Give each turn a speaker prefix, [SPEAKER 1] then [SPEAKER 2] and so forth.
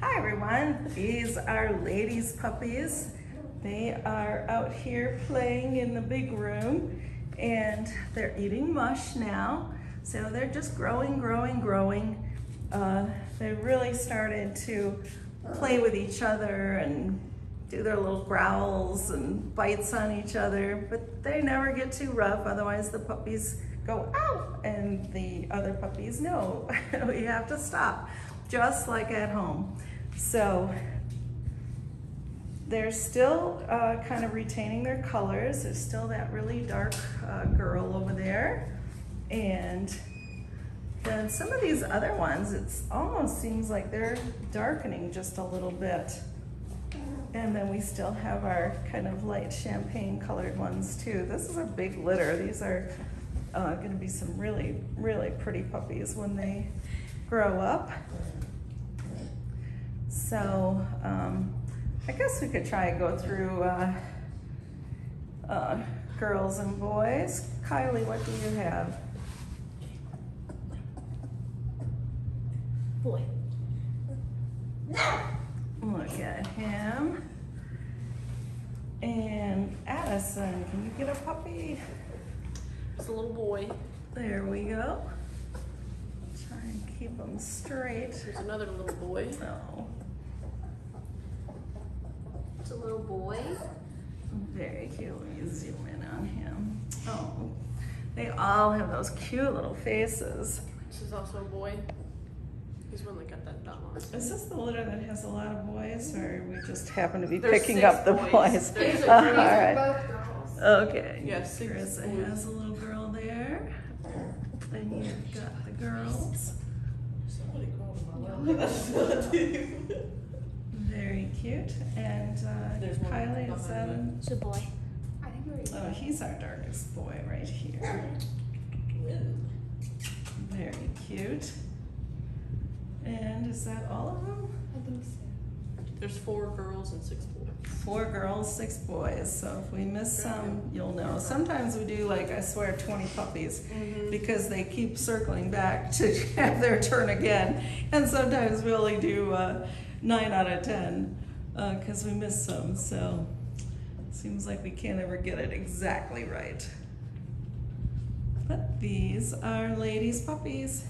[SPEAKER 1] Hi everyone, these are Lady's puppies. They are out here playing in the big room and they're eating mush now. So they're just growing, growing, growing. Uh, they really started to play with each other and do their little growls and bites on each other, but they never get too rough, otherwise the puppies go ow, and the other puppies know, we have to stop, just like at home. So they're still uh, kind of retaining their colors. There's still that really dark uh, girl over there. And then some of these other ones, it almost seems like they're darkening just a little bit. And then we still have our kind of light champagne colored ones too. This is a big litter. These are uh, gonna be some really, really pretty puppies when they grow up. So um, I guess we could try and go through uh, uh, girls and boys. Kylie, what do you have?
[SPEAKER 2] Boy.
[SPEAKER 1] Look at him. And Addison, can you get a puppy?
[SPEAKER 2] It's a little boy.
[SPEAKER 1] There we go. Try and keep him straight.
[SPEAKER 2] There's another little boy.
[SPEAKER 1] Oh,
[SPEAKER 3] little boy.
[SPEAKER 1] very cute. Let me zoom in on him. Oh, they all have those cute little faces.
[SPEAKER 2] This is also a boy. He's one that got that dot on.
[SPEAKER 1] Is this the litter that has a lot of boys, or we just happen to be
[SPEAKER 2] There's
[SPEAKER 1] picking up the
[SPEAKER 2] boys.
[SPEAKER 1] boys?
[SPEAKER 2] There's
[SPEAKER 1] Uh, all right.
[SPEAKER 3] Both girls.
[SPEAKER 1] Okay.
[SPEAKER 2] Yeah, six
[SPEAKER 1] Carissa
[SPEAKER 2] boys.
[SPEAKER 1] has a little girl there. And you've got the girls.
[SPEAKER 2] Somebody called him.
[SPEAKER 1] Very cute. And uh,
[SPEAKER 2] There's one
[SPEAKER 1] Kylie is that?
[SPEAKER 2] behind
[SPEAKER 1] a-
[SPEAKER 3] It's a boy. I think we're.
[SPEAKER 1] Oh, he's our darkest boy right here. Very cute. And is that all of them?
[SPEAKER 3] I think so.
[SPEAKER 2] There's four girls and six boys.
[SPEAKER 1] Four girls, six boys. So if we miss some, you'll know. Sometimes we do like, I swear, 20 puppies because they keep circling back to have their turn again. And sometimes we only do uh, nine out of 10 Uh, because we miss some. So seems like we can't ever get it exactly right. But these are Lady's puppies.